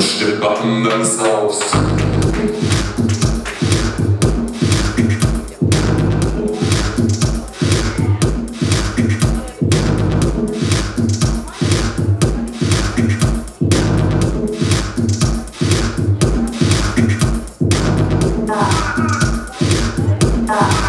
und den Button deines Haus. Ah. ah.